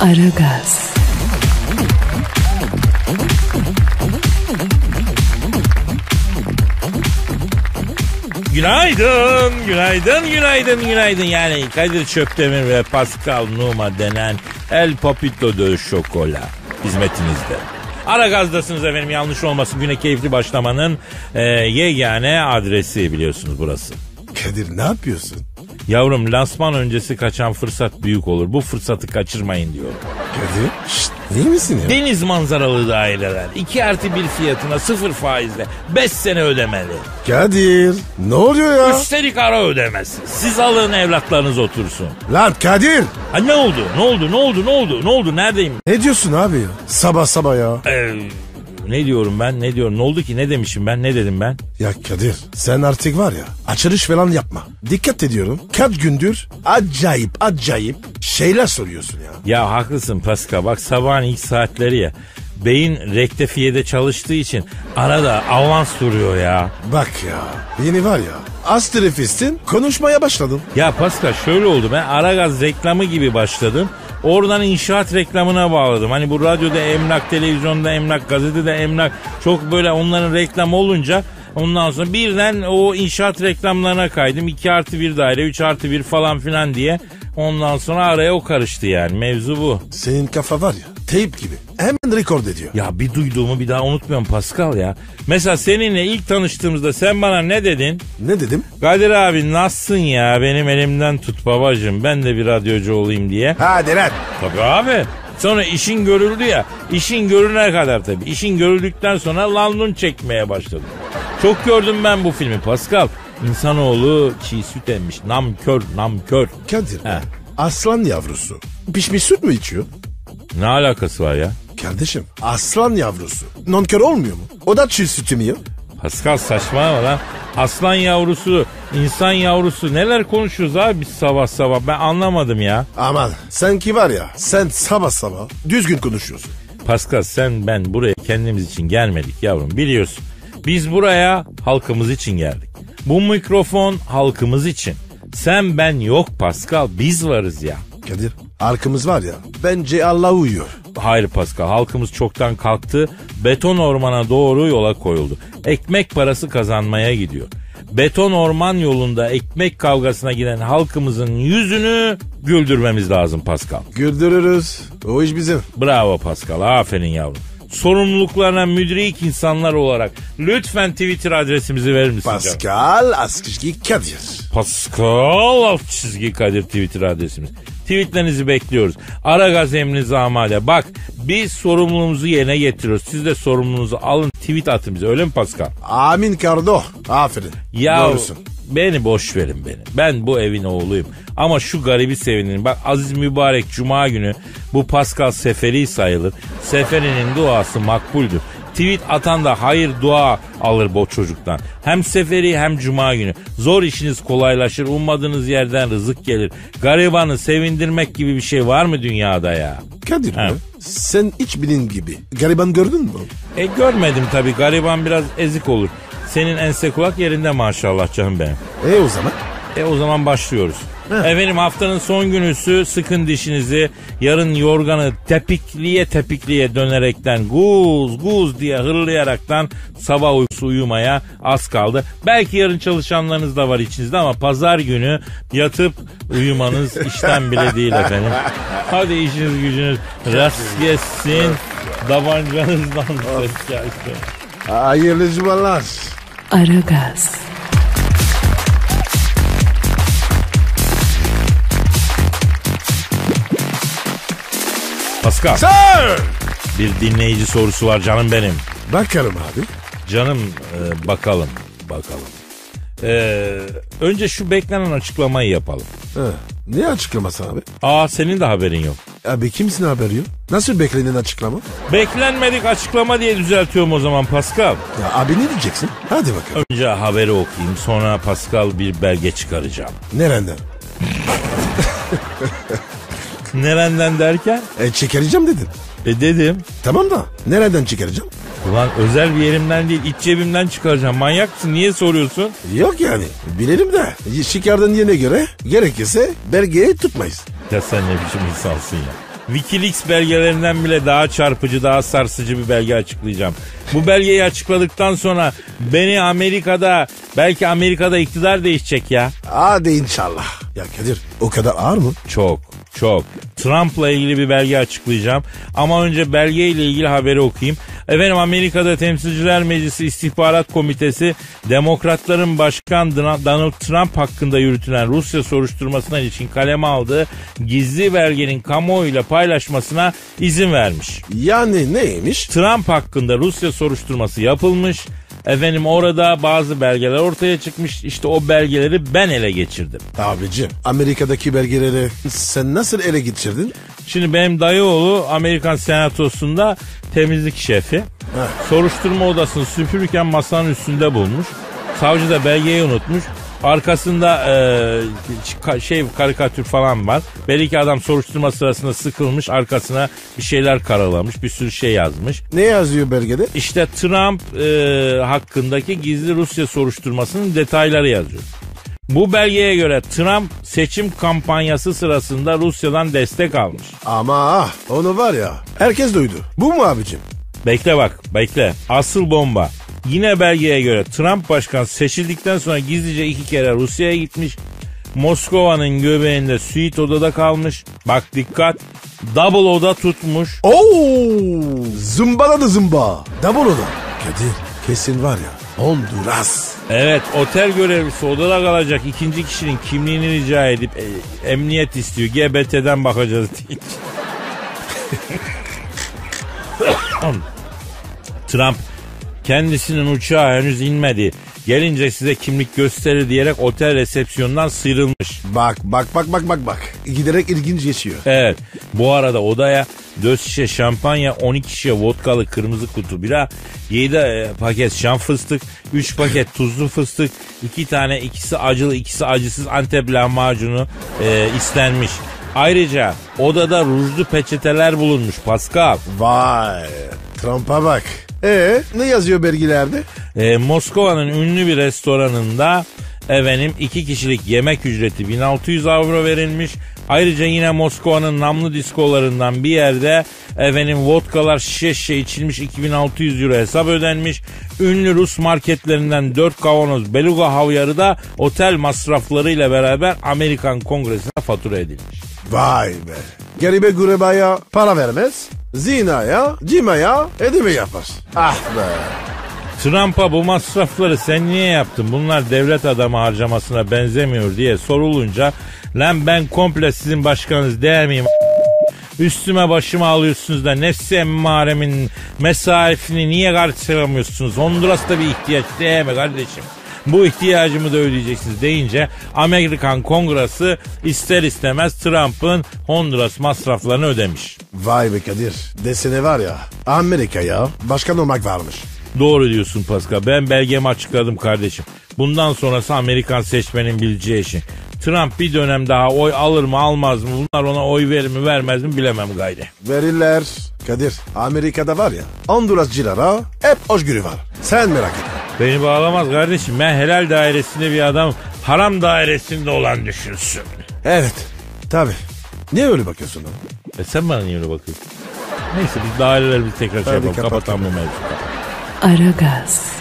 Aragaz, Günaydın, günaydın, günaydın, günaydın. Yani Kadir Çöptemir ve Pascal Numa denen El Papito de Şokola hizmetinizde. Ara gazdasınız efendim yanlış olmasın. Güne keyifli başlamanın e, yegane adresi biliyorsunuz burası. Kadir ne yapıyorsun? Yavrum lansman öncesi kaçan fırsat büyük olur. Bu fırsatı kaçırmayın diyorum. Kadir şşt iyi misin ya? Deniz manzaralı daireler. 2 artı 1 fiyatına sıfır faizle 5 sene ödemeli. Kadir ne oluyor ya? Üstelik ara ödemesi. Siz alın evlatlarınız otursun. Lan Kadir Ha ne oldu? Ne oldu? Ne oldu? Ne oldu? Ne oldu? Neredeyim? ne diyorsun abi ya? Sabah sabah ya. Ee, ne diyorum ben? Ne diyorum? Ne oldu ki? Ne demişim ben? Ne dedim ben? Ya Kadir sen artık var ya açılış falan yapma. Dikkat ediyorum. Kaç gündür acayip acayip şeyler soruyorsun ya. Ya haklısın Pascal. Bak sabahın ilk saatleri ya. Beyin rektefiyede çalıştığı için arada avans duruyor ya. Bak ya yeni var ya astrofistin konuşmaya başladım. Ya Pascal şöyle oldu. Ben Aragaz reklamı gibi başladım. Oradan inşaat reklamına bağladım. Hani bu radyoda emlak, televizyonda emlak, gazetede emlak çok böyle onların reklamı olunca ondan sonra birden o inşaat reklamlarına kaydım. 2 artı 1 daire, 3 artı 1 falan filan diye. Ondan sonra araya o karıştı yani. Mevzu bu. Senin kafa var ya teyp gibi hemen rekord ediyor. Ya bir duyduğumu bir daha unutmuyorum Pascal ya. Mesela seninle ilk tanıştığımızda sen bana ne dedin? Ne dedim? Kadir abi nasılsın ya benim elimden tut babacığım ben de bir radyocu olayım diye. Hadi lan. Tabii abi. Sonra işin görüldü ya. İşin görüne kadar tabii. İşin görüldükten sonra London çekmeye başladım. Çok gördüm ben bu filmi Pascal. İnsanoğlu çiğ süt emmiş. Namkör, namkör. Kadir He. aslan yavrusu pişmiş süt mü içiyor? Ne alakası var ya? Kardeşim aslan yavrusu nonkör olmuyor mu? O da çiğ sütü yiyor? Pascal saçmalama lan. Aslan yavrusu, insan yavrusu neler konuşuyoruz abi biz sabah sabah ben anlamadım ya. Aman sen ki var ya sen sabah sabah düzgün konuşuyorsun. Pascal sen ben buraya kendimiz için gelmedik yavrum biliyorsun. Biz buraya halkımız için geldik. Bu mikrofon halkımız için. Sen ben yok Pascal biz varız ya. Kadir arkamız var ya bence Allah uyuyor. Hayır Pascal halkımız çoktan kalktı. Beton ormana doğru yola koyuldu. Ekmek parası kazanmaya gidiyor. Beton orman yolunda ekmek kavgasına giden halkımızın yüzünü güldürmemiz lazım Pascal. Güldürürüz. O iş bizim. Bravo Pascal aferin yavrum. Sorumluluklarına müdrik insanlar olarak lütfen Twitter adresimizi verir misin? Pascal Askışki Kadir. Pascal çizgi Kadir Twitter adresimiz. Tweetlerinizi bekliyoruz. Ara gaz emrinize amade. Bak biz sorumluluğumuzu yerine getiriyoruz. Siz de sorumluluğunuzu alın tweet atın bize öyle mi Pascal? Amin Kardo. Aferin. Ya Doğrusun. beni boş verin beni. Ben bu evin oğluyum. Ama şu garibi sevinin. Bak Aziz Mübarek Cuma günü bu Pascal seferi sayılır. Seferinin duası makbuldür. Tweet atan da hayır dua alır bu çocuktan. Hem seferi hem cuma günü. Zor işiniz kolaylaşır. Ummadığınız yerden rızık gelir. Garibanı sevindirmek gibi bir şey var mı dünyada ya? Kadir mi? Sen hiç bilin gibi. Gariban gördün mü? E görmedim tabii. Gariban biraz ezik olur. Senin ense kulak yerinde maşallah canım benim. E o zaman? E o zaman başlıyoruz. Efendim haftanın son günüsü sıkın dişinizi yarın yorganı tepikliye tepikliye dönerekten guz guz diye hırlayaraktan sabah uykusu uyumaya az kaldı. Belki yarın çalışanlarınız da var içinizde ama pazar günü yatıp uyumanız işten bile değil efendim. Hadi işiniz gücünüz rast gelsin. Davancanızdan ses gelsin. Hayırlı cumalar. Aragaz, Pascal Sir! bir dinleyici sorusu var canım benim. Bakarım abi. Canım e, bakalım bakalım. E, önce şu beklenen açıklamayı yapalım. He. Ne açıklaması abi? Aa senin de haberin yok. Abi kimsin haberi yok? Nasıl beklenen açıklama? Beklenmedik açıklama diye düzeltiyorum o zaman Pascal. Ya abi ne diyeceksin? Hadi bakalım. Önce haberi okuyayım sonra Pascal bir belge çıkaracağım. Nereden? Nereden derken? E çıkaracağım dedin. E dedim. Tamam da nereden çıkaracağım? Ulan özel bir yerimden değil iç cebimden çıkaracağım. Manyak mısın? Niye soruyorsun? Yok yani. Bilelim de. Çıkardığın yerine göre gerekirse belgeyi tutmayız. Ya sen ne biçim insansın ya. Wikileaks belgelerinden bile daha çarpıcı, daha sarsıcı bir belge açıklayacağım. Bu belgeyi açıkladıktan sonra beni Amerika'da, belki Amerika'da iktidar değişecek ya. Hadi inşallah. Ya Kadir o kadar ağır mı? Çok, çok. Trump'la ilgili bir belge açıklayacağım. Ama önce belgeyle ilgili haberi okuyayım. Efendim Amerika'da Temsilciler Meclisi İstihbarat Komitesi Demokratların Başkan Donald Trump hakkında yürütülen Rusya soruşturmasına ilişkin kaleme aldığı gizli belgenin kamuoyuyla paylaşmasına izin vermiş. Yani neymiş? Trump hakkında Rusya soruşturması yapılmış. Efendim orada bazı belgeler ortaya çıkmış. İşte o belgeleri ben ele geçirdim. Abicim Amerika'daki belgeleri sen nasıl ele geçirdin? Şimdi benim dayıoğlu Amerikan Senatosu'nda temizlik şefi. Soruşturma odasını süpürürken masanın üstünde bulmuş. Savcı da belgeyi unutmuş. Arkasında e, şey karikatür falan var. Belki adam soruşturma sırasında sıkılmış arkasına bir şeyler karalamış bir sürü şey yazmış. Ne yazıyor belgede? İşte Trump e, hakkındaki gizli Rusya soruşturmasının detayları yazıyor. Bu belgeye göre Trump seçim kampanyası sırasında Rusya'dan destek almış. Ama onu var ya herkes duydu. Bu mu abicim? Bekle bak bekle. Asıl bomba. Yine belgeye göre Trump başkan seçildikten sonra gizlice iki kere Rusya'ya gitmiş. Moskova'nın göbeğinde suite odada kalmış. Bak dikkat. Double oda tutmuş. Oo! Zımbala da zımba. Double oda. Kadir kesin var ya Honduras. Evet otel görevlisi odada kalacak ikinci kişinin kimliğini rica edip e, emniyet istiyor. GBT'den bakacağız diye. Trump kendisinin uçağı henüz inmedi. Gelince size kimlik gösterir diyerek otel resepsiyonundan sıyrılmış. Bak bak bak bak bak bak. Giderek ilginç geçiyor. Evet. Bu arada odaya 4 şişe şampanya, 12 şişe vodkalı kırmızı kutu bira, 7 e, paket şam fıstık, 3 paket tuzlu fıstık, 2 tane ikisi acılı ikisi acısız Antep lahmacunu e, istenmiş. Ayrıca odada rujlu peçeteler bulunmuş Pascal. Vay Trump'a bak. E ne yazıyor belgelerde? E, Moskova'nın ünlü bir restoranında efendim iki kişilik yemek ücreti 1600 avro verilmiş. Ayrıca yine Moskova'nın namlı diskolarından bir yerde efendim vodkalar şişe şişe içilmiş 2600 euro hesap ödenmiş. Ünlü Rus marketlerinden 4 kavanoz beluga havyarı da otel masraflarıyla beraber Amerikan Kongresi'ne fatura edilmiş. Vay be. Garibe gurebaya para vermez. Zinaya, cimaya edimi yapar. Ah be. Trump'a bu masrafları sen niye yaptın? Bunlar devlet adamı harcamasına benzemiyor diye sorulunca lan ben komple sizin başkanınız değil miyim? Üstüme başıma alıyorsunuz da nefsi emmaremin mesaifini niye karşılamıyorsunuz? Honduras'ta bir ihtiyaç değil mi kardeşim? Bu ihtiyacımı da ödeyeceksiniz deyince Amerikan Kongresi ister istemez Trump'ın Honduras masraflarını ödemiş. Vay be Kadir. Desene var ya Amerika ya başkan olmak varmış. Doğru diyorsun Pascal. Ben belgemi açıkladım kardeşim. Bundan sonrası Amerikan seçmenin bileceği işi. Trump bir dönem daha oy alır mı almaz mı bunlar ona oy verir mi vermez mi bilemem gayri. Verirler. Kadir Amerika'da var ya Hondurascılara hep hoşgörü var. Sen merak etme. Beni bağlamaz kardeşim. Ben helal dairesinde bir adam haram dairesinde olan düşünsün. Evet tabi. Niye öyle bakıyorsun lan? E sen bana niye öyle bakıyorsun? Neyse biz dairelerimizi tekrar şey yapalım. kapat, Kapatalım bu mevzuyu. Aragaz,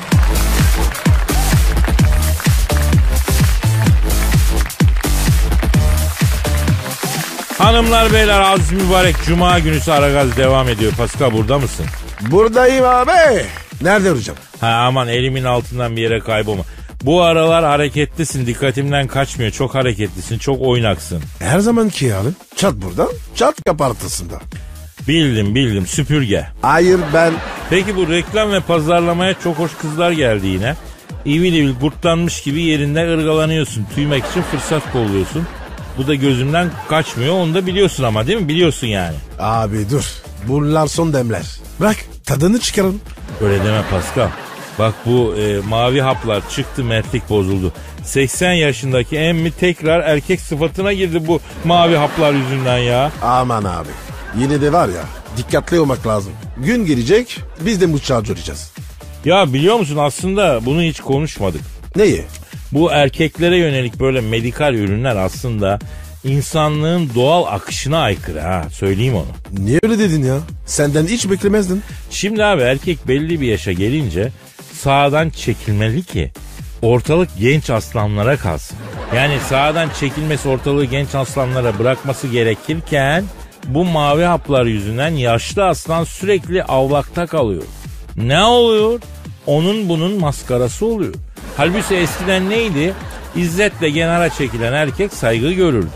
Hanımlar beyler aziz mübarek cuma günü Aragaz devam ediyor. Pascal burada mısın? Buradayım abi. Nerede hocam? Ha aman elimin altından bir yere kaybolma. Bu aralar hareketlisin dikkatimden kaçmıyor. Çok hareketlisin çok oynaksın. Her zamanki halim. Çat buradan, çat kapartısında. Bildim bildim süpürge. Hayır ben... Peki bu reklam ve pazarlamaya çok hoş kızlar geldi yine. İvil ivil kurtlanmış gibi yerinde ırgalanıyorsun. Tüymek için fırsat kolluyorsun. Bu da gözümden kaçmıyor onu da biliyorsun ama değil mi? Biliyorsun yani. Abi dur. Bunlar son demler. Bak tadını çıkarın. Öyle deme Pascal. Bak bu e, mavi haplar çıktı mertlik bozuldu. 80 yaşındaki emmi tekrar erkek sıfatına girdi bu mavi haplar yüzünden ya. Aman abi. Yine de var ya dikkatli olmak lazım. Gün gelecek biz de mutfağa göreceğiz. Ya biliyor musun aslında bunu hiç konuşmadık. Neyi? Bu erkeklere yönelik böyle medikal ürünler aslında insanlığın doğal akışına aykırı ha söyleyeyim onu. Niye öyle dedin ya? Senden hiç beklemezdin. Şimdi abi erkek belli bir yaşa gelince sağdan çekilmeli ki ortalık genç aslanlara kalsın. Yani sağdan çekilmesi ortalığı genç aslanlara bırakması gerekirken bu mavi haplar yüzünden yaşlı aslan sürekli avlakta kalıyor. Ne oluyor? Onun bunun maskarası oluyor. Halbuki eskiden neydi? İzzetle kenara çekilen erkek saygı görürdü.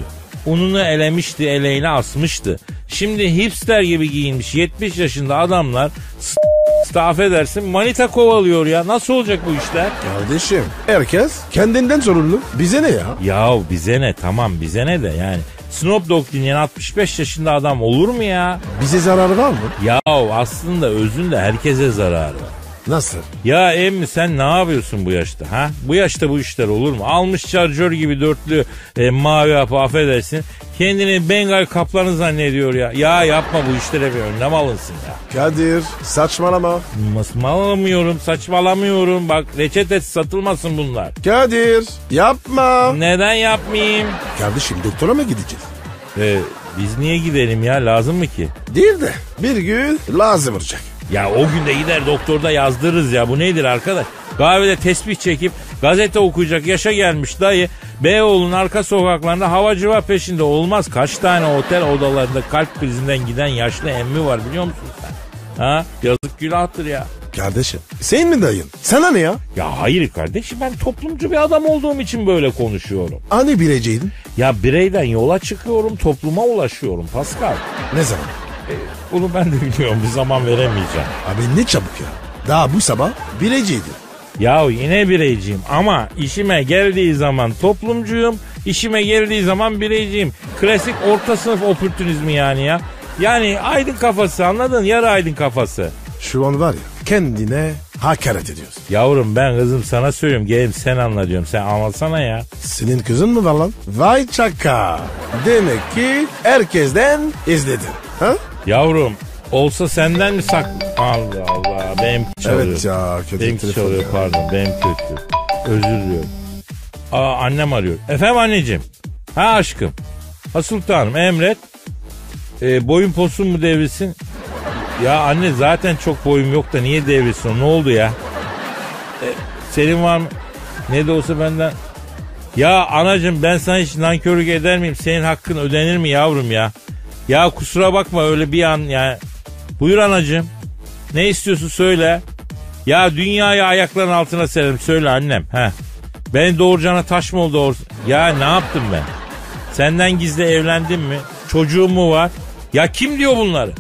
Ununu elemişti, eleğine asmıştı. Şimdi hipster gibi giyinmiş 70 yaşında adamlar s- affedersin manita kovalıyor ya. Nasıl olacak bu işler? Kardeşim herkes kendinden sorumlu. Bize ne ya? Ya bize ne tamam bize ne de yani. Snoop Dogg dinleyen 65 yaşında adam olur mu ya? Bize zararı var mı? Ya aslında özünde herkese zararı var. Nasıl? Ya emmi sen ne yapıyorsun bu yaşta ha? Bu yaşta bu işler olur mu? Almış şarjör gibi dörtlü e, mavi hapı affedersin. Kendini Bengal kaplanı zannediyor ya. Ya yapma bu işlere bir önlem alınsın ya. Kadir saçmalama. Saçmalamıyorum saçmalamıyorum. Bak reçetesi satılmasın bunlar. Kadir yapma. Neden yapmayayım? Kardeşim doktora mı gideceğiz? E, biz niye gidelim ya lazım mı ki? Değil de bir gün lazım olacak. Ya o günde gider doktorda yazdırırız ya. Bu nedir arkadaş? Kahvede tesbih çekip gazete okuyacak yaşa gelmiş dayı Beyoğlu'nun arka sokaklarında havacıva peşinde olmaz. Kaç tane otel odalarında kalp krizinden giden yaşlı emmi var biliyor musun sen? Ha? Yazık günahtır ya. Kardeşim sen mi dayın? Sana ne ya? Ya hayır kardeşim ben toplumcu bir adam olduğum için böyle konuşuyorum. Hani bileceydin? Ya bireyden yola çıkıyorum topluma ulaşıyorum Pascal. Ne zaman? Bunu ben de bilmiyorum bir zaman veremeyeceğim. Abi ne çabuk ya. Daha bu sabah bileceydin. Ya yine bireyciyim ama işime geldiği zaman toplumcuyum, işime geldiği zaman bireyciyim. Klasik orta sınıf opürtünizmi yani ya. Yani aydın kafası anladın? Yarı aydın kafası. Şu an var ya kendine hakaret ediyorsun. Yavrum ben kızım sana söylüyorum gelin sen anla diyorum. Sen anlatsana ya. Senin kızın mı var lan? Vay çaka. Demek ki herkesten izledin. Ha? Yavrum olsa senden mi sak... Allah Allah çalıyor. Evet ya kötü Benimki telefon çalıyor ya. pardon benim kötü. Özür diliyorum. Aa annem arıyor. Efendim anneciğim. Ha aşkım. Ha sultanım emret. Ee, boyun posun mu devrilsin? Ya anne zaten çok boyum yok da niye devrilsin? Ne oldu ya? Ee, senin var mı? Ne de olsa benden... Ya anacığım ben sana hiç nankörlük eder miyim? Senin hakkın ödenir mi yavrum ya? Ya kusura bakma öyle bir an ya. Buyur anacığım. Ne istiyorsun söyle. Ya dünyayı ayakların altına sererim söyle annem. He. Beni doğuracağına taş mı oldu doğru? Ya ne yaptım ben? Senden gizli evlendim mi? Çocuğum mu var? Ya kim diyor bunları?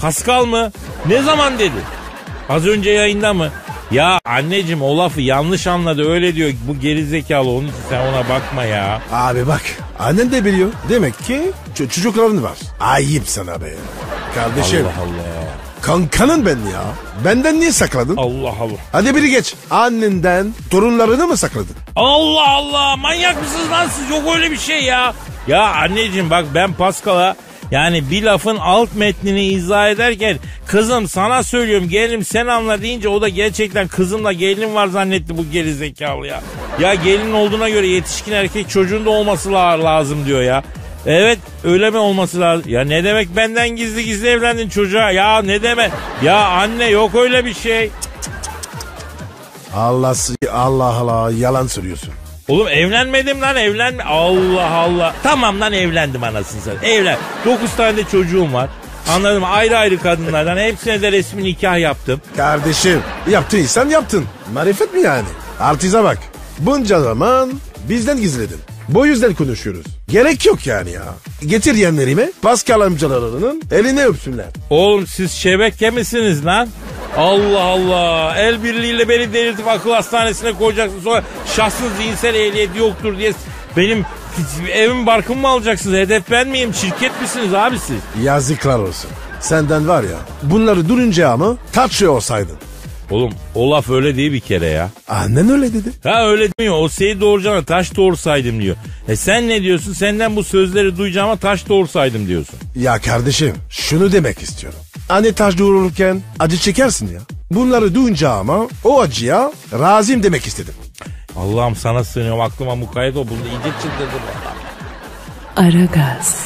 Pascal mı? Ne zaman dedi? Az önce yayında mı? Ya anneciğim o lafı yanlış anladı öyle diyor bu gerizekalı onun için sen ona bakma ya. Abi bak annen de biliyor. Demek ki ç- çocukların var. Ayıp sana be. Kardeşim Allah Allah. kankanın ben ya. Benden niye sakladın? Allah Allah. Hadi biri geç. Annenden torunlarını mı sakladın? Allah Allah manyak mısınız lan siz yok öyle bir şey ya. Ya anneciğim bak ben Pascal'a yani bir lafın alt metnini izah ederken kızım sana söylüyorum gelinim sen anla deyince o da gerçekten kızımla gelin var zannetti bu gerizekalı ya. Ya gelin olduğuna göre yetişkin erkek çocuğun da olması la- lazım diyor ya. Evet öyle mi olması lazım? Ya ne demek benden gizli gizli evlendin çocuğa? Ya ne demek? Ya anne yok öyle bir şey. Allah Allah Allah yalan söylüyorsun. Oğlum evlenmedim lan evlenme. Allah Allah. Tamam lan evlendim anasını satayım. Evlen. 9 tane de çocuğum var. Anladın mı? Ayrı ayrı kadınlardan. Hepsine de resmi nikah yaptım. Kardeşim yaptıysan yaptın. Marifet mi yani? Artize bak. Bunca zaman bizden gizledin. Bu yüzden konuşuyoruz. Gerek yok yani ya. Getir yeğenlerime Pascal amcalarının eline öpsünler. Oğlum siz şebeke misiniz lan? Allah Allah. El birliğiyle beni delirtip akıl hastanesine koyacaksın. Sonra şahsın zihinsel ehliyeti yoktur diye benim evim barkımı mı alacaksınız? Hedef ben miyim? Şirket misiniz abi siz? Yazıklar olsun. Senden var ya bunları durunca ama taçıyor olsaydın. Oğlum o laf öyle değil bir kere ya. Annen öyle dedi. Ha öyle demiyor. O Seyit doğuracağına taş doğursaydım diyor. E sen ne diyorsun? Senden bu sözleri duyacağıma taş doğursaydım diyorsun. Ya kardeşim şunu demek istiyorum. Anne taş doğururken acı çekersin ya. Bunları duyunca ama o acıya razıyım demek istedim. Allah'ım sana sığınıyorum aklıma mukayyet ol. Bunda iyice çıldırdı bu adam. Aragaz,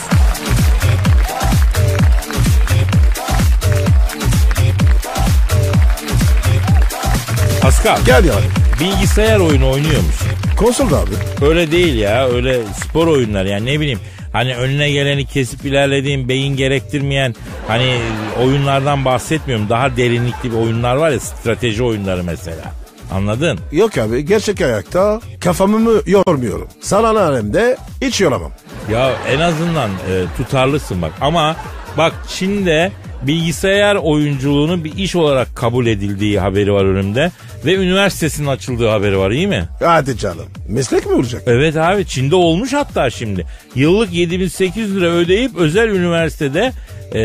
Pascal Gel yani. bilgisayar oyunu oynuyor musun? Konsolda abi. Öyle değil ya öyle spor oyunlar yani ne bileyim hani önüne geleni kesip ilerlediğin beyin gerektirmeyen hani oyunlardan bahsetmiyorum. Daha derinlikli bir oyunlar var ya strateji oyunları mesela. Anladın? Yok abi gerçek ayakta kafamı mı yormuyorum. Sanal alemde hiç yoramam. Ya en azından e, tutarlısın bak ama bak Çin'de bilgisayar oyunculuğunun bir iş olarak kabul edildiği haberi var önümde ve üniversitesinin açıldığı haberi var iyi mi? Hadi canım. Meslek mi olacak? Evet abi Çin'de olmuş hatta şimdi. Yıllık 7800 lira ödeyip özel üniversitede e,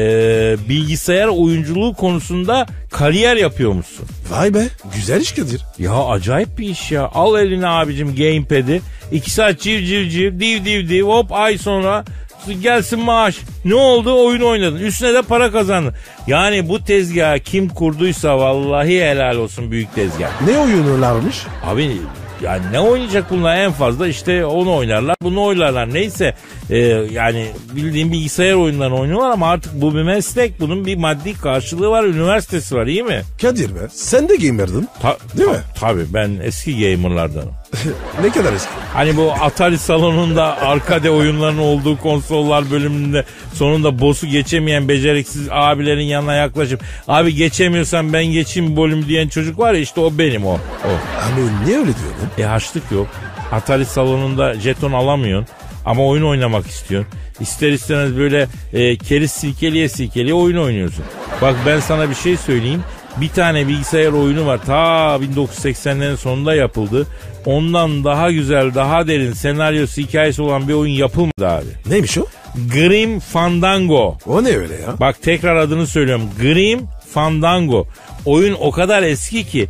bilgisayar oyunculuğu konusunda kariyer yapıyormuşsun. Vay be güzel iş Kadir. Ya acayip bir iş ya. Al eline abicim gamepad'i. iki saat civ civ civ div div div hop ay sonra gelsin maaş. Ne oldu? Oyun oynadın. Üstüne de para kazandın. Yani bu tezgahı kim kurduysa vallahi helal olsun büyük tezgah. Ne oyunlarmış? Abi yani ne oynayacak bunlar en fazla işte onu oynarlar bunu oynarlar neyse e, yani bildiğin bilgisayar oyunlarını oynuyorlar ama artık bu bir meslek bunun bir maddi karşılığı var üniversitesi var iyi mi? Kadir be sen de gamerdın. Ta- Değil ta- mi? Tabii ben eski gamerlardanım. Ne kadar eski? Hani bu Atari salonunda arkade oyunlarının olduğu konsollar bölümünde sonunda boss'u geçemeyen beceriksiz abilerin yanına yaklaşıp abi geçemiyorsan ben geçeyim bölüm diyen çocuk var ya işte o benim o. o. Abi niye öyle diyordun? E harçlık yok. Atari salonunda jeton alamıyorsun ama oyun oynamak istiyorsun. İster istemez böyle e, keriz silkeliye silkeliye oyun oynuyorsun. Bak ben sana bir şey söyleyeyim. Bir tane bilgisayar oyunu var. Ta 1980'lerin sonunda yapıldı. Ondan daha güzel, daha derin senaryosu, hikayesi olan bir oyun yapılmadı abi. Neymiş o? Grim Fandango. O ne öyle ya? Bak tekrar adını söylüyorum. Grim Fandango. Oyun o kadar eski ki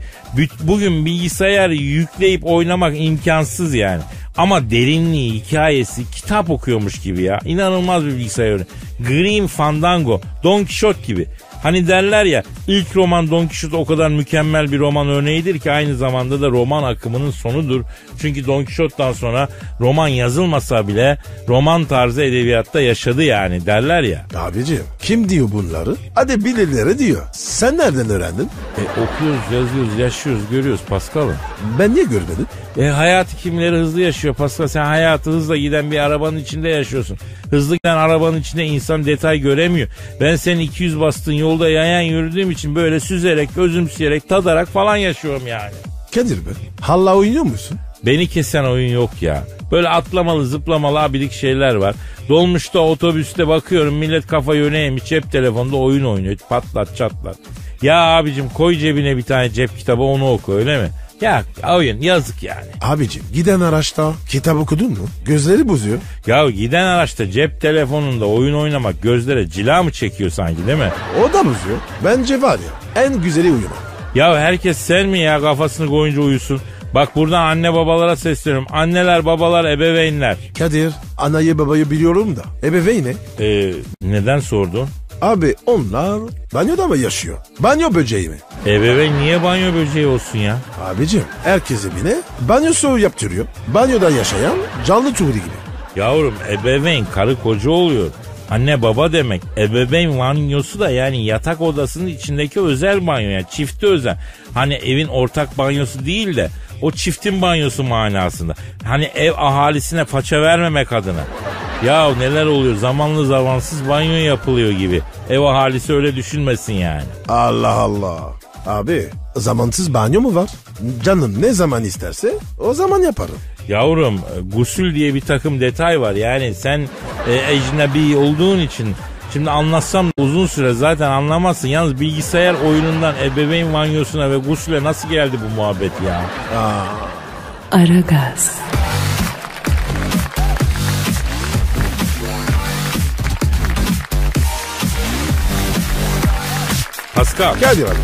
bugün bilgisayar yükleyip oynamak imkansız yani. Ama derinliği, hikayesi kitap okuyormuş gibi ya. İnanılmaz bir bilgisayar oyunu. Grim Fandango, Don Quixote gibi. Hani derler ya ilk roman Don Quixote o kadar mükemmel bir roman örneğidir ki aynı zamanda da roman akımının sonudur. Çünkü Don Quixote'dan sonra roman yazılmasa bile roman tarzı edebiyatta yaşadı yani derler ya. Abicim kim diyor bunları? Hadi birileri diyor. Sen nereden öğrendin? E, okuyoruz, yazıyoruz, yaşıyoruz, görüyoruz Paskal'ım. Ben niye görmedim? E, hayatı kimleri hızlı yaşıyor Pascal. Sen hayatı hızla giden bir arabanın içinde yaşıyorsun. Hızlı giden arabanın içinde insan detay göremiyor. Ben senin 200 bastığın yolda yayan yürüdüğüm için böyle süzerek, özümseyerek, tadarak falan yaşıyorum yani. Kadir be. Halla oynuyor musun? Beni kesen oyun yok ya. Böyle atlamalı zıplamalı abidik şeyler var. Dolmuşta otobüste bakıyorum millet kafa yöne yemiş cep telefonunda oyun oynuyor. Patlat çatlat. Ya abicim koy cebine bir tane cep kitabı onu oku öyle mi? Ya oyun yazık yani. Abicim giden araçta kitap okudun mu? Gözleri bozuyor. Ya giden araçta cep telefonunda oyun oynamak gözlere cila mı çekiyor sanki değil mi? O da bozuyor. Bence var ya en güzeli uyumak. Ya herkes sen mi ya kafasını koyunca uyusun? Bak buradan anne babalara sesleniyorum. Anneler babalar ebeveynler. Kadir anayı babayı biliyorum da ebeveyn ne? Ee, neden sordun? Abi onlar banyoda mı yaşıyor? Banyo böceği mi? Ebeveyn niye banyo böceği olsun ya? Abicim herkes evine banyosu yaptırıyor. Banyoda yaşayan canlı tuğri gibi. Yavrum ebeveyn karı koca oluyor. Anne baba demek. Ebeveyn banyosu da yani yatak odasının içindeki özel banyo yani çifti özel. Hani evin ortak banyosu değil de o çiftin banyosu manasında. Hani ev ahalisine faça vermemek adına. Ya neler oluyor zamanlı zamansız banyo yapılıyor gibi. Ev ahalisi öyle düşünmesin yani. Allah Allah. Abi zamansız banyo mu var? Canım ne zaman isterse o zaman yaparım. Yavrum e, gusül diye bir takım detay var. Yani sen e, ecnebi olduğun için şimdi anlatsam uzun süre zaten anlamazsın. Yalnız bilgisayar oyunundan ebeveyn banyosuna ve gusüle nasıl geldi bu muhabbet ya? Aragaz, Pascal Geldi abi.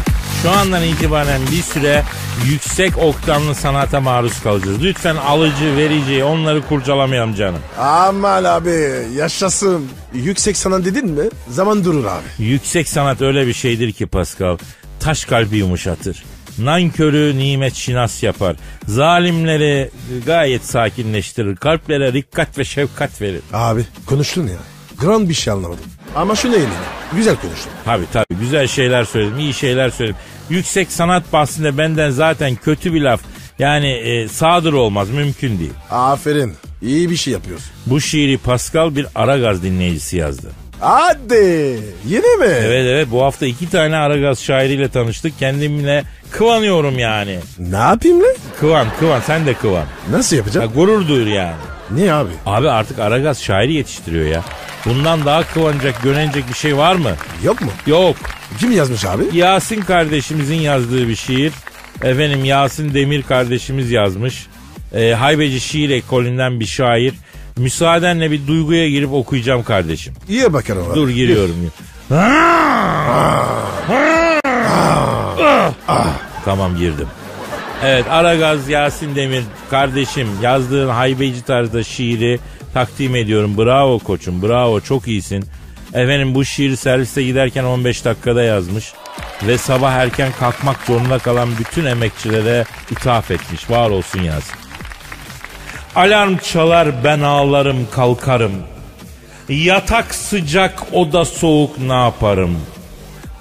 şu andan itibaren bir süre yüksek oktanlı sanata maruz kalacağız. Lütfen alıcı verici onları kurcalamayalım canım. Aman abi yaşasın. Yüksek sana dedin mi zaman durur abi. Yüksek sanat öyle bir şeydir ki Pascal. Taş kalbi yumuşatır. Nankörü nimet şinas yapar. Zalimleri gayet sakinleştirir. Kalplere rikkat ve şefkat verir. Abi konuştun ya. Grand bir şey anlamadım. Ama şunu eminim. Güzel konuştun. Tabii tabii güzel şeyler söyledim, iyi şeyler söyledim. Yüksek sanat bahsinde benden zaten kötü bir laf yani e, sadır olmaz mümkün değil. Aferin. İyi bir şey yapıyorsun. Bu şiiri Pascal bir Aragaz dinleyicisi yazdı. Hadi. Yine mi? Evet evet bu hafta iki tane Aragaz şairiyle tanıştık. Kendimle kıvanıyorum yani. Ne yapayım lan? Kıvan kıvan sen de kıvan. Nasıl Ya, yapacağım? gurur duyur yani. Niye abi? Abi artık Aragaz şairi yetiştiriyor ya. Bundan daha kıvanacak, gönenecek bir şey var mı? Yok mu? Yok. Kim yazmış abi? Yasin kardeşimizin yazdığı bir şiir. Efendim Yasin Demir kardeşimiz yazmış. Ee, Haybeci şiir ekolünden bir şair. Müsaadenle bir duyguya girip okuyacağım kardeşim. İyi bakalım abi. Dur giriyorum. tamam girdim. Evet Aragaz Yasin Demir kardeşim yazdığın haybeci tarzda şiiri takdim ediyorum. Bravo koçum bravo çok iyisin. Efendim bu şiiri serviste giderken 15 dakikada yazmış. Ve sabah erken kalkmak zorunda kalan bütün emekçilere ithaf etmiş. Var olsun Yasin. Alarm çalar ben ağlarım kalkarım. Yatak sıcak oda soğuk ne yaparım?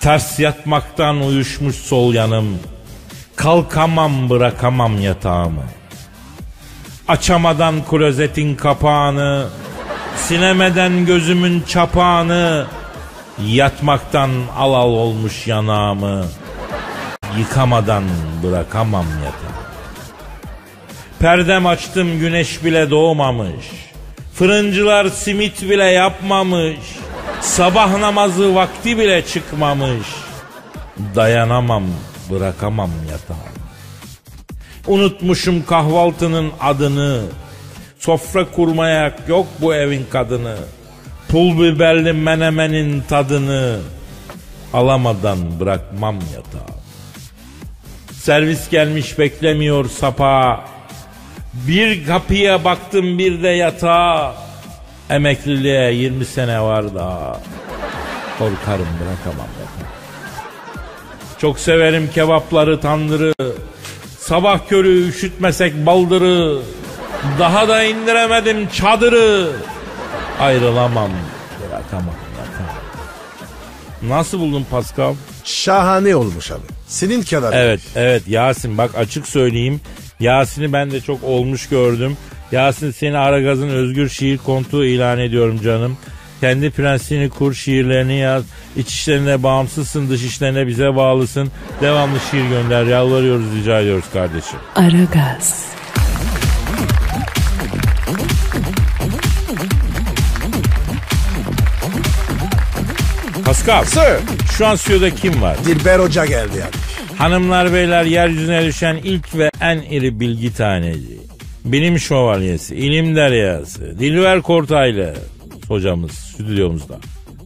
Ters yatmaktan uyuşmuş sol yanım. Kalkamam bırakamam yatağımı. Açamadan klozetin kapağını, silemeden gözümün çapağını, yatmaktan al al olmuş yanağımı, yıkamadan bırakamam yatağı. Perdem açtım güneş bile doğmamış. Fırıncılar simit bile yapmamış. Sabah namazı vakti bile çıkmamış. Dayanamam, bırakamam yatağı. Unutmuşum kahvaltının adını. Sofra kurmaya yok bu evin kadını. Pul biberli menemenin tadını. Alamadan bırakmam yatağı. Servis gelmiş beklemiyor sapa. Bir kapıya baktım bir de yatağa. Emekliliğe 20 sene var daha. Korkarım bırakamam yatağı. Çok severim kebapları tandırı. Sabah körü üşütmesek baldırı. Daha da indiremedim çadırı. Ayrılamam bırakamam yatağı. Nasıl buldun Pascal? Şahane olmuş abi. Senin kadar. Evet evet Yasin bak açık söyleyeyim. Yasin'i ben de çok olmuş gördüm. Yasin seni Aragaz'ın özgür şiir kontuğu ilan ediyorum canım. Kendi prensini kur, şiirlerini yaz. İç işlerine bağımsızsın, dış işlerine bize bağlısın. Devamlı şiir gönder. Yalvarıyoruz, rica ediyoruz kardeşim. Aragaz, Pascal, Sir. şu an stüdyoda kim var? Dilber Hoca geldi yani. Hanımlar beyler yeryüzüne düşen ilk ve en iri bilgi taneci. Bilim şövalyesi, ilim deryası, Dilber Kortaylı hocamız stüdyomuzda.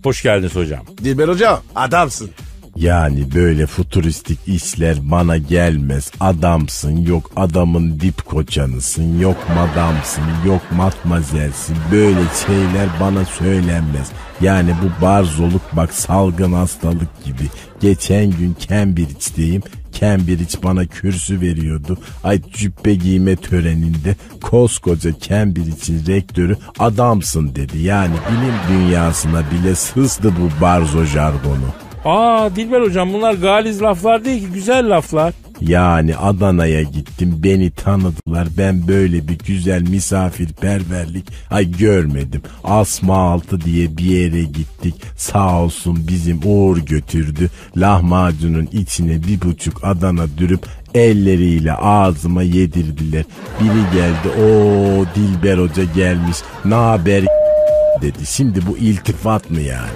Hoş geldiniz hocam. Dilber Hoca adamsın. Yani böyle futuristik işler bana gelmez. Adamsın, yok adamın dip koçanısın, yok madamsın, yok matmazelsin. Böyle şeyler bana söylenmez. Yani bu barzoluk bak salgın hastalık gibi. Geçen gün Cambridge'deyim. Cambridge bana kürsü veriyordu. Ay cübbe giyme töreninde koskoca Cambridge'in rektörü adamsın dedi. Yani bilim dünyasına bile sızdı bu barzo jargonu. Aa Dilber hocam bunlar galiz laflar değil ki güzel laflar. Yani Adana'ya gittim beni tanıdılar ben böyle bir güzel misafirperverlik ay görmedim. Asma altı diye bir yere gittik sağ olsun bizim Uğur götürdü lahmacunun içine bir buçuk Adana dürüp elleriyle ağzıma yedirdiler. Biri geldi o Dilber Hoca gelmiş ne haber dedi şimdi bu iltifat mı yani?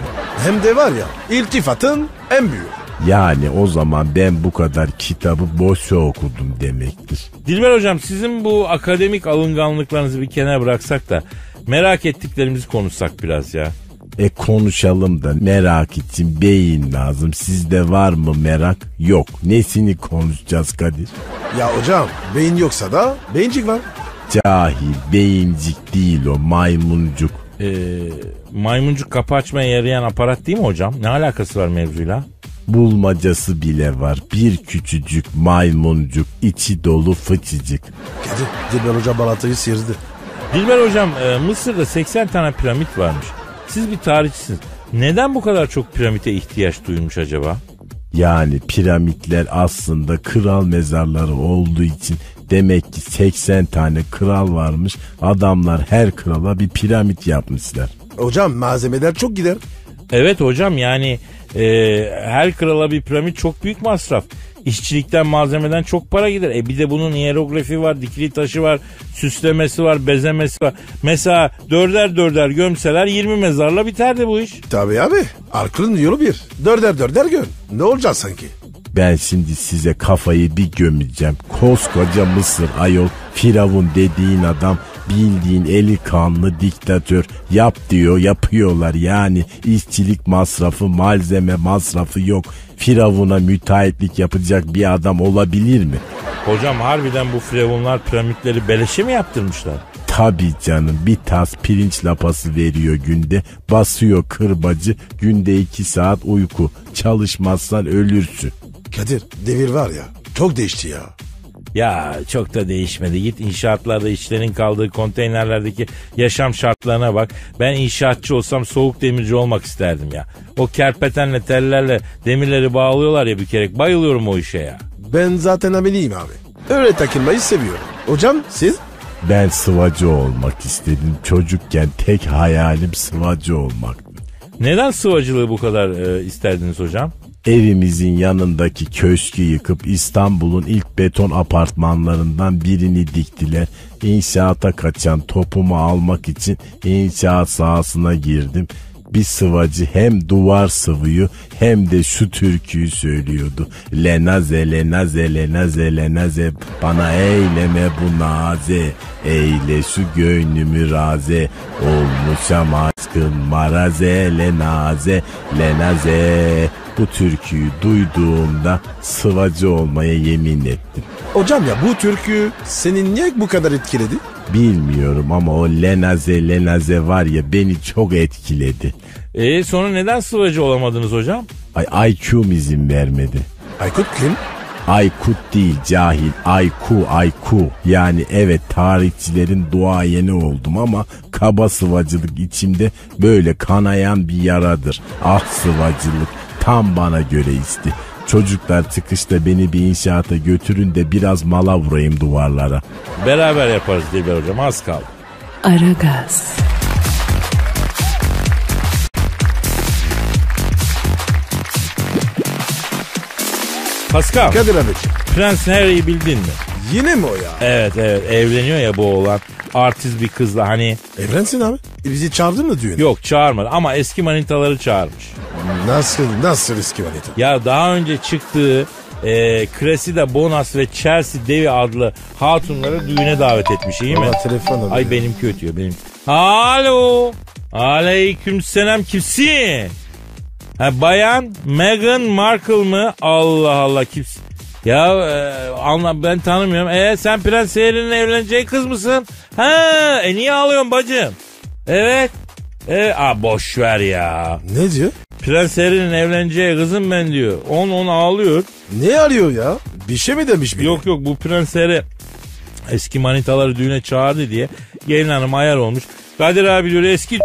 Hem de var ya iltifatın en büyüğü. Yani o zaman ben bu kadar kitabı boşa okudum demektir. Dilber hocam sizin bu akademik alınganlıklarınızı bir kenara bıraksak da merak ettiklerimizi konuşsak biraz ya. E konuşalım da merak için beyin lazım. Sizde var mı merak? Yok. Nesini konuşacağız Kadir? Ya hocam beyin yoksa da beyincik var. Cahil, beyincik değil o maymuncuk. Ee, maymuncuk kapı açmaya yarayan aparat değil mi hocam? Ne alakası var mevzuyla? Bulmacası bile var. Bir küçücük maymuncuk içi dolu fıçıcık. Kadir Dilber Hoca balatayı sıyırdı. Dilber hocam e, Mısır'da 80 tane piramit varmış. Siz bir tarihçisiniz. Neden bu kadar çok piramite ihtiyaç duymuş acaba? Yani piramitler aslında kral mezarları olduğu için demek ki 80 tane kral varmış. Adamlar her krala bir piramit yapmışlar. Hocam malzemeler çok gider. Evet hocam yani e, her krala bir piramit çok büyük masraf. İşçilikten malzemeden çok para gider. E bir de bunun hierografi var, dikili taşı var, süslemesi var, bezemesi var. Mesela dörder dörder gömseler 20 mezarla biterdi bu iş. Tabii abi. Arklın yolu bir. Dörder dörder gön. Ne olacak sanki? Ben şimdi size kafayı bir gömeceğim. Koskoca Mısır ayol Firavun dediğin adam bildiğin eli kanlı diktatör yap diyor yapıyorlar yani işçilik masrafı malzeme masrafı yok. Firavun'a müteahhitlik yapacak bir adam olabilir mi? Hocam harbiden bu firavunlar piramitleri beleşe mi yaptırmışlar? Tabii canım bir tas pirinç lapası veriyor günde basıyor kırbacı günde iki saat uyku çalışmazsan ölürsün. Kadir devir var ya çok değişti ya. Ya çok da değişmedi. Git inşaatlarda işlerin kaldığı konteynerlerdeki yaşam şartlarına bak. Ben inşaatçı olsam soğuk demirci olmak isterdim ya. O kerpetenle tellerle demirleri bağlıyorlar ya bükerek. Bayılıyorum o işe ya. Ben zaten ameliyim abi. Öyle takılmayı seviyorum. Hocam siz? Ben sıvacı olmak istedim çocukken tek hayalim sıvacı olmaktı. Neden sıvacılığı bu kadar e, isterdiniz hocam? Evimizin yanındaki köşkü yıkıp İstanbul'un ilk beton apartmanlarından birini diktiler. İnşaata kaçan topumu almak için inşaat sahasına girdim. Bir sıvacı hem duvar sıvıyor hem de şu türküyü söylüyordu. Lenaze lenaze lenaze lenaze bana eyleme bu naze. Eyle şu gönlümü raze. Olmuşam aşkın maraze lenaze lenaze. Bu türküyü duyduğumda sıvacı olmaya yemin ettim. Hocam ya bu türkü senin niye bu kadar etkiledi? Bilmiyorum ama o lenaze lenaze var ya beni çok etkiledi. E sonra neden sıvacı olamadınız hocam? Ay IQ'm izin vermedi. Aykut kim? Aykut değil cahil. Ayku, Ayku. Yani evet tarihçilerin duayeni oldum ama kaba sıvacılık içimde böyle kanayan bir yaradır. Ah sıvacılık tam bana göre isti. Çocuklar çıkışta beni bir inşaata götürün de biraz mala vurayım duvarlara. Beraber yaparız Dilber hocam az kaldı. Aragaz, Pascal, Kadir abi. Prens Harry'i bildin mi? Yine mi o ya? Evet evet evleniyor ya bu oğlan. Artist bir kızla hani Evlensin abi. E bizi çağırdın mı düğüne? yok çağırmadı ama eski manitaları çağırmış. Nasıl, nasıl riski var? Ya daha önce çıktığı e, Cressida Bonas ve Chelsea Devi adlı hatunları düğüne davet etmiş iyi mi? Ama telefon alıyor. Ay benimki ötüyor benim. Alo. Aleyküm selam kimsin? Ha, bayan Meghan Markle mı? Allah Allah kimsin? Ya e, anla ben tanımıyorum. E sen Prens Harry'nin evleneceği kız mısın? Ha e niye ağlıyorsun bacım? Evet. E, a boş ver ya. Ne diyor? Prens Harry'nin evleneceği kızım ben diyor. On on ağlıyor. Ne arıyor ya? Bir şey mi demiş biri? Yok yok bu Prens Harry eski manitaları düğüne çağırdı diye gelin hanım ayar olmuş. Kadir abi diyor eski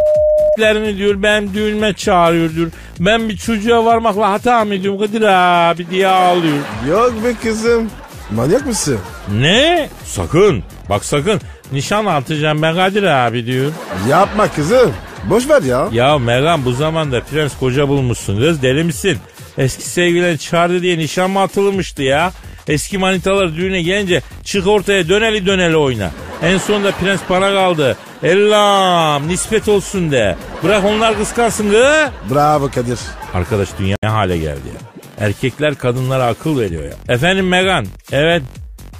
lerini diyor ben düğünüme çağırıyor diyor. Ben bir çocuğa varmakla hata mı ediyorum Kadir abi diye ağlıyor. Yok be kızım. Manyak mısın? Ne? Sakın. Bak sakın. Nişan atacağım ben Kadir abi diyor. Yapma kızım. Boş ver ya. Ya Megan bu zamanda prens koca bulmuşsun kız deli misin? Eski sevgililer çağırdı diye nişan mı atılmıştı ya? Eski manitalar düğüne gelince çık ortaya döneli döneli oyna. En sonunda prens bana kaldı. Ellam nispet olsun de. Bırak onlar kıskansın gı. Bravo Kadir. Arkadaş dünya ne hale geldi ya. Erkekler kadınlara akıl veriyor ya. Efendim Megan. Evet.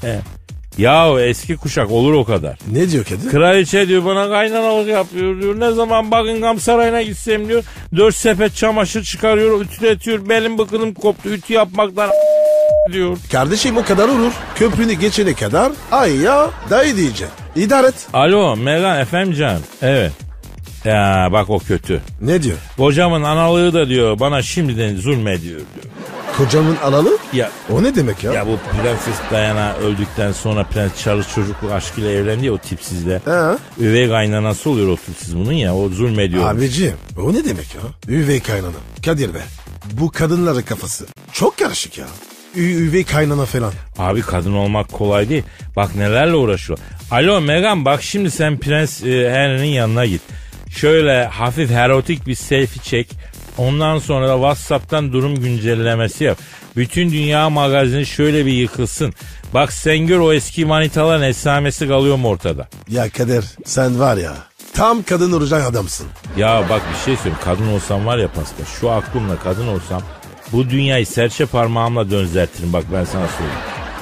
evet. Ya eski kuşak olur o kadar. Ne diyor Kadir? Kraliçe diyor bana kaynanalık yapıyor diyor. Ne zaman Buckingham Sarayı'na gitsem diyor. Dört sepet çamaşır çıkarıyor, ütületiyor. Belim bıkınım koptu ütü yapmaktan diyor. Kardeşim o kadar olur. Köprünü geçene kadar ay ya dayı diyeceksin. İdare et. Alo Megan efendim canım. Evet. Ya bak o kötü. Ne diyor? Kocamın analığı da diyor bana şimdiden zulmediyor diyor. Kocamın alalı? Ya O ne demek ya? ya bu Prenses Diana öldükten sonra Prens Charles çocuklu aşkıyla evlendi ya o tipsizle. Ha? Üvey kaynanası oluyor o tipsiz bunun ya o zulmediyor. Abiciğim o ne demek ya? Üvey kaynana. Kadir be. Bu kadınların kafası çok karışık ya. Ü- üvey kaynana falan. Abi kadın olmak kolay değil. Bak nelerle uğraşıyor. Alo Megan bak şimdi sen Prens e, Henry'nin yanına git. Şöyle hafif erotik bir selfie çek. Ondan sonra da Whatsapp'tan durum güncellemesi yap. Bütün dünya magazini şöyle bir yıkılsın. Bak sen gör o eski manitaların esamesi kalıyor mu ortada? Ya Kadir sen var ya tam kadın olacak adamsın. Ya bak bir şey söyleyeyim. Kadın olsam var ya Pascal. Şu aklımla kadın olsam bu dünyayı serçe parmağımla dönzertirim. Bak ben sana söyleyeyim.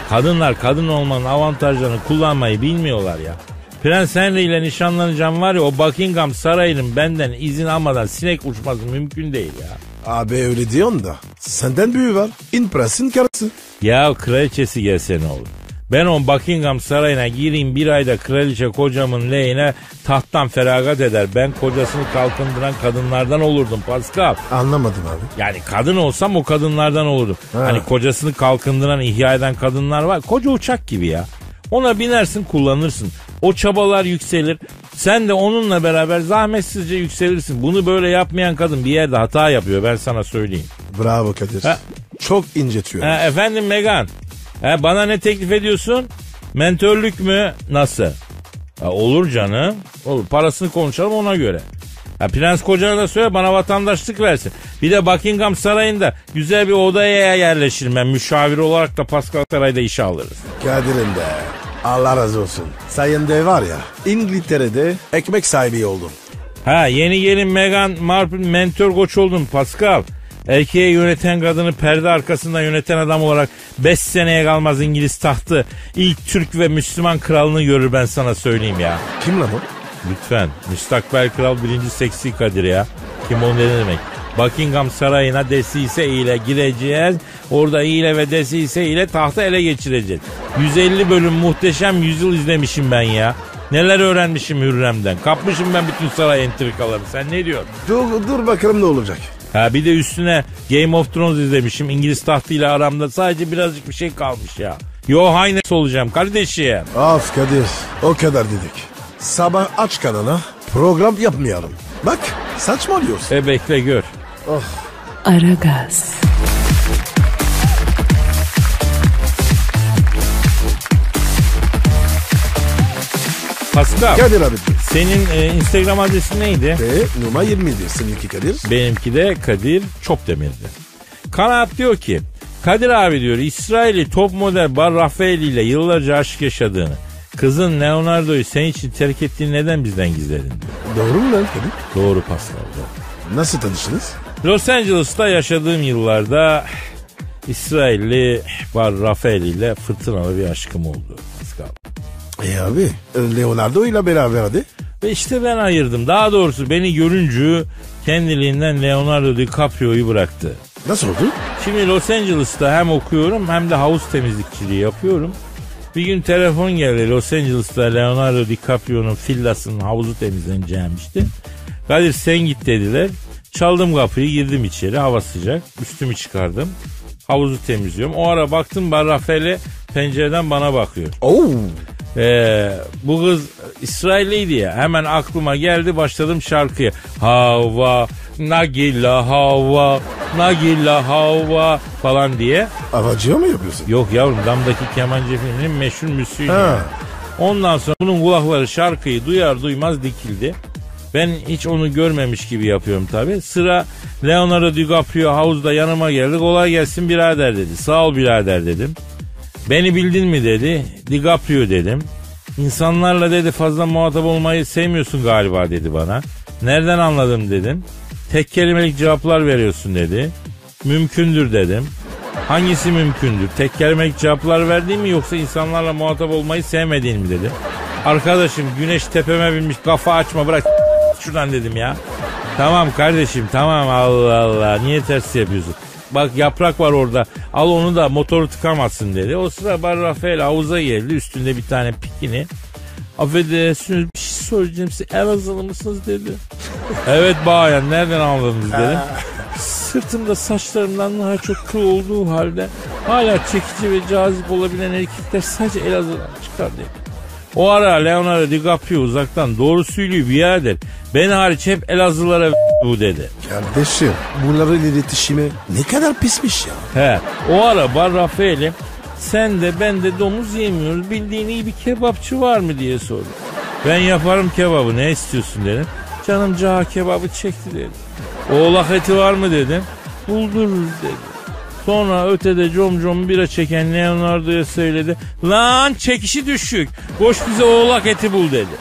Kadınlar kadın olmanın avantajlarını kullanmayı bilmiyorlar ya. Prens Henry ile nişanlanacağım var ya o Buckingham Sarayı'nın benden izin almadan sinek uçması mümkün değil ya. Abi öyle diyorsun da senden büyüğü var. İn prensin karısı. Ya kraliçesi gelse ne olur? Ben o Buckingham Sarayı'na gireyim bir ayda kraliçe kocamın lehine tahttan feragat eder. Ben kocasını kalkındıran kadınlardan olurdum Pascal. Anlamadım abi. Yani kadın olsam o kadınlardan olurdum. Ha. Hani kocasını kalkındıran, ihya eden kadınlar var. Koca uçak gibi ya. Ona binersin kullanırsın. O çabalar yükselir. Sen de onunla beraber zahmetsizce yükselirsin. Bunu böyle yapmayan kadın bir yerde hata yapıyor ben sana söyleyeyim. Bravo Kadir. Ha. Çok incetiyor. Ha, efendim Megan. Ha, bana ne teklif ediyorsun? Mentörlük mü? Nasıl? Ha, olur canım. Olur. Parasını konuşalım ona göre. Ha, Prens kocana da söyle bana vatandaşlık versin. Bir de Buckingham Sarayı'nda güzel bir odaya yerleşirim ben. Müşavir olarak da Pascal Saray'da işe alırız. Kadir'im de. Allah razı olsun. Sayende var ya İngiltere'de ekmek sahibi oldum. Ha yeni gelin Meghan Markle mentor koç oldun Pascal. Erkeği yöneten kadını perde arkasında yöneten adam olarak 5 seneye kalmaz İngiliz tahtı. İlk Türk ve Müslüman kralını görür ben sana söyleyeyim ya. Kim lan o? Lütfen. Müstakbel kral birinci seksi Kadir ya. Kim o ne demek? Buckingham Sarayı'na desise ile gireceğiz. Orada ile ve desise ile tahtı ele geçireceğiz. 150 bölüm muhteşem yüzyıl izlemişim ben ya. Neler öğrenmişim Hürrem'den. Kapmışım ben bütün saray entrikaları. Sen ne diyorsun? Dur, dur bakalım ne olacak. Ha bir de üstüne Game of Thrones izlemişim. İngiliz tahtıyla aramda sadece birazcık bir şey kalmış ya. Yo Haynes olacağım kardeşim. Af Kadir o kadar dedik. Sabah aç kanala program yapmayalım. Bak saçmalıyorsun. E bekle gör. Aragaz, Pascal Kadir abi. senin e, Instagram adresin neydi? Ve numara 27 seninki Kadir. Benimki de Kadir Çopdemir'di. Kanaat diyor ki Kadir abi diyor İsrail'i top model Bar Rafaeli ile yıllarca aşk yaşadığını kızın Leonardo'yu senin için terk ettiğini neden bizden gizledin diyor. Doğru mu lan Kadir? Doğru Pascal doğru. Nasıl tanıştınız? Los Angeles'ta yaşadığım yıllarda İsrailli Bar Rafaeli ile fırtınalı bir aşkım oldu Pascal. E abi Leonardo ile beraber hadi. Ve işte ben ayırdım. Daha doğrusu beni görünce kendiliğinden Leonardo DiCaprio'yu bıraktı. Nasıl oldu? Şimdi Los Angeles'ta hem okuyorum hem de havuz temizlikçiliği yapıyorum. Bir gün telefon geldi Los Angeles'ta Leonardo DiCaprio'nun villasının havuzu temizleneceğimişti. Kadir sen git dediler. Çaldım kapıyı girdim içeri hava sıcak. Üstümü çıkardım. Havuzu temizliyorum. O ara baktım Bar Rafaeli pencereden bana bakıyor. Oo. Ee, bu kız İsrailliydi ya. Hemen aklıma geldi başladım şarkıya. Hava, Nagilla hava, Nagilla hava falan diye. Avacıya mı yapıyorsun? Yok yavrum damdaki kemancı filminin meşhur müziği. Ondan sonra bunun kulakları şarkıyı duyar duymaz dikildi. Ben hiç onu görmemiş gibi yapıyorum tabi. Sıra Leonardo DiCaprio havuzda yanıma geldi. Kolay gelsin birader dedi. Sağ ol birader dedim. Beni bildin mi dedi. DiCaprio dedim. İnsanlarla dedi fazla muhatap olmayı sevmiyorsun galiba dedi bana. Nereden anladım dedim. Tek kelimelik cevaplar veriyorsun dedi. Mümkündür dedim. Hangisi mümkündür? Tek kelimelik cevaplar verdiğin mi yoksa insanlarla muhatap olmayı sevmediğin mi dedi. Arkadaşım güneş tepeme binmiş kafa açma bırak şuradan dedim ya. Tamam kardeşim tamam Allah Allah niye ters yapıyorsun? Bak yaprak var orada al onu da motoru tıkamazsın dedi. O sıra Bar Rafael havuza geldi üstünde bir tane pikini. Affedersiniz bir şey soracağım size Elazığlı mısınız dedi. Evet bayan nereden anladınız dedim. Sırtımda saçlarımdan daha çok kıl olduğu halde hala çekici ve cazip olabilen erkekler sadece Elazığ'dan çıkar dedi. O ara Leonardo DiCaprio uzaktan doğru söylüyor birader. Ben hariç hep Elazığlara bu dedi. Kardeşim bunların iletişimi ne kadar pismiş ya. He o ara Bar Rafael'im sen de ben de domuz yemiyoruz bildiğin iyi bir kebapçı var mı diye sordu. Ben yaparım kebabı ne istiyorsun dedim. Canım caha kebabı çekti dedi. Oğlak eti var mı dedim. Buldururuz dedi. Sonra ötede com com bira çeken Leonardo'ya söyledi. Lan çekişi düşük. Koş bize oğlak eti bul dedi.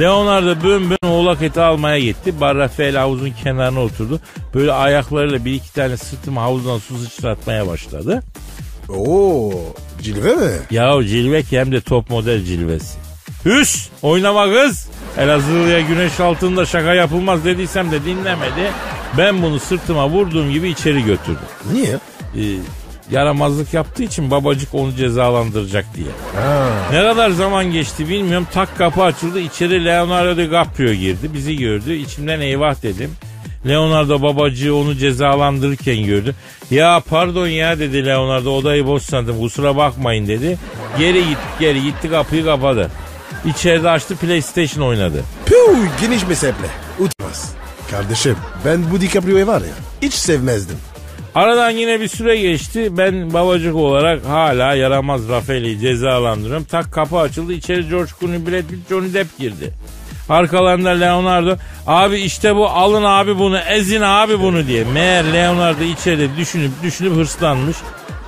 Leonardo bön bön oğlak eti almaya gitti. Bar Rafael havuzun kenarına oturdu. Böyle ayaklarıyla bir iki tane sırtım havuzdan su sıçratmaya başladı. Oo cilve mi? Ya cilve ki hem de top model cilvesi. Hüs oynama kız. Elazığlı'ya güneş altında şaka yapılmaz dediysem de dinlemedi. Ben bunu sırtıma vurduğum gibi içeri götürdüm. Niye? Ee, yaramazlık yaptığı için babacık onu cezalandıracak diye. Ha. Ne kadar zaman geçti bilmiyorum. Tak kapı açıldı. İçeri Leonardo DiCaprio girdi. Bizi gördü. İçimden eyvah dedim. Leonardo babacığı onu cezalandırırken gördü. Ya pardon ya dedi Leonardo odayı boş sandım kusura bakmayın dedi. Geri git geri gitti kapıyı kapadı. İçeride açtı PlayStation oynadı. Puh geniş meseple. Utanmaz. Kardeşim ben bu DiCaprio'yu var ya hiç sevmezdim. Aradan yine bir süre geçti. Ben babacık olarak hala yaramaz Rafael'i cezalandırıyorum. Tak kapı açıldı. İçeri George Clooney, Brad Pitt, Johnny Depp girdi. Arkalarında Leonardo. Abi işte bu alın abi bunu ezin abi bunu diye. Meğer Leonardo içeride düşünüp düşünüp hırslanmış.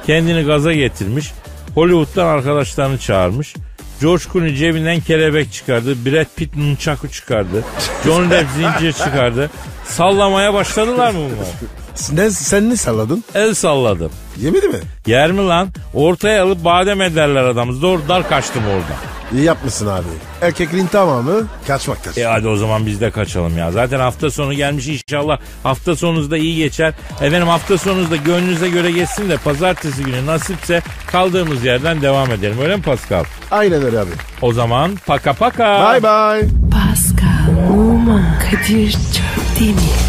Kendini gaza getirmiş. Hollywood'dan arkadaşlarını çağırmış. George Clooney cebinden kelebek çıkardı. Brad Pitt nunchaku çıkardı. Johnny Depp zincir çıkardı. Sallamaya başladılar mı bunlar? Sen, sen ne salladın? El salladım. Yemedi mi? Yer mi lan? Ortaya alıp badem ederler adamı. Zor dar kaçtım orada. İyi yapmışsın abi. Erkekliğin tamamı kaçmaktır. E hadi o zaman biz de kaçalım ya. Zaten hafta sonu gelmiş inşallah. Hafta sonunuzda iyi geçer. Efendim hafta sonunuzda gönlünüze göre geçsin de pazartesi günü nasipse kaldığımız yerden devam edelim. Öyle mi Pascal? Aynen öyle abi. O zaman paka paka. Bye bye. Pascal, Oman, Kadir mi?